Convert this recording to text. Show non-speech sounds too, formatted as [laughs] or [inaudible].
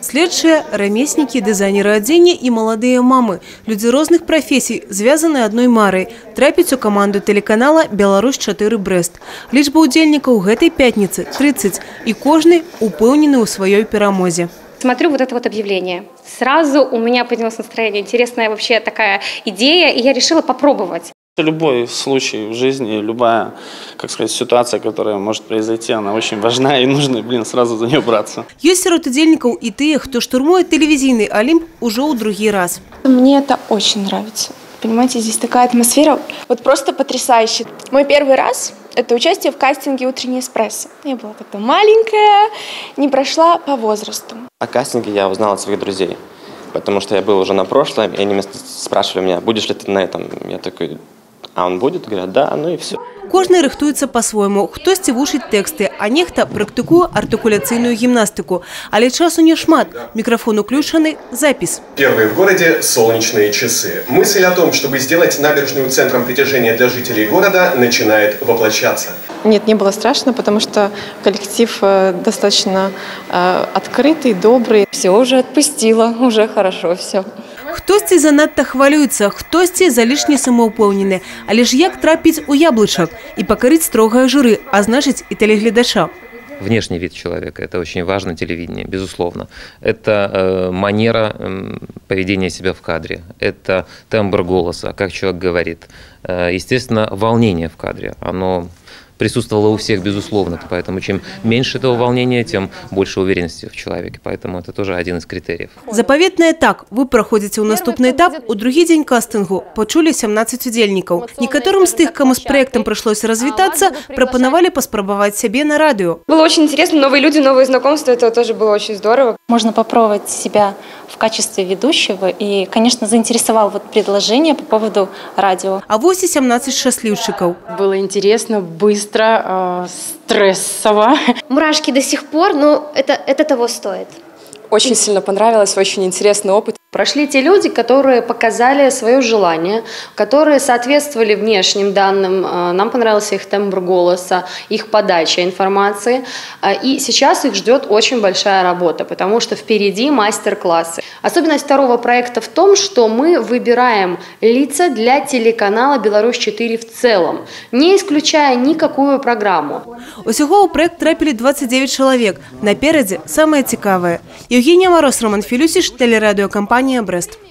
Следшие – ремесленники, дизайнеры одения и молодые мамы. Люди разных профессий, звязанные одной марой. Трапить у команду телеканала «Беларусь-4 Брест». Лічба удзельнікаў гэтай пятницы – 30, и кожны упэўнены ў сваёй перамозе. Смотрю вот это вот объявление. Сразу у меня поднялось настроение. Интересная вообще такая идея, и я решила попробовать. Любой случай в жизни, любая, как сказать, ситуация, которая может произойти, она очень важна и нужно, блин, сразу за нее браться. Есть сярод удзельнікаў і тыя, хто штурмуе тэлевізійны алімп уже ў другі раз. Мне это очень нравится. Понимаете, здесь такая атмосфера, вот просто потрясающая. Мой первый раз – это участие в кастинге «Утренний эспрессо». Я была как-то маленькая, не прошла по возрасту. О кастинге я узнал от своих друзей, потому что я был уже на прошлом, и они спрашивали меня, будешь ли ты на этом. Я такой, а он будет? Говорят, да, ну и все. Кожны рыхтуецца па-свойму. Хтосьці вушыць тэксты, а нехта практыкуе артыкуляцыйную гімнастыку. Але часу не шмат. Микрофон уключаны, запись. Первые в городе солнечные часы. Мысль о том, чтобы сделать набережную центром притяжения для жителей города, начинает воплощаться. Нет, не было страшно, потому что коллектив э, достаточно э, открытый, добрый. Все уже отпустила, [laughs] уже хорошо все. Хтосьці занадта хвалюецца, хтосьці залішне самаўпэўнены. Але ж як трапіць у яблычак і пакарыць строгае журы, а значыць і тэлегледача. Внешний вид человека – это очень важно, телевидение, безусловно. Это э, манера э, поведения себя в кадре, это тембр голоса, как человек говорит. Э, естественно, волнение в кадре, оно присутствовало у всех, безусловно. Поэтому чем меньше этого волнения, тем больше уверенности в человеке. Поэтому это тоже один из критериев. Запаветнае так. Вы праходзіце ў наступны этап. У другі дзень кастынгу пачулі 17 удзельнікаў. Некаторым з тых, каму з праектам прыйшлося развітацца, прапанавалі паспрабаваць сябе на радио. Было очень интересно, новые люди, новые знакомства, это тоже было очень здорово. Можно попробовать себя в качестве ведущего и, конечно, заинтересовал вот предложение по поводу радио. А вось и 17 счастливчиков. Было интересно, быстро быстро, э, стрессово. Мурашки до сих пор, но это, это того стоит. Очень сильно понравилось, очень интересный опыт. Прошли те люди, которые показали свое желание, которые соответствовали внешним данным. Э, нам понравился их тембр голоса, их подача информации. Э, и сейчас их ждет очень большая работа, потому что впереди мастер-классы. Особенность второго проекта в том, что мы выбираем лица для телеканала «Беларусь-4» в целом, не исключая никакую программу. Усього у проект трапили 29 человек. Напереди самое цікаве. Евгения Мороз, Роман Филюсиш, телерадиокомпания «Брест».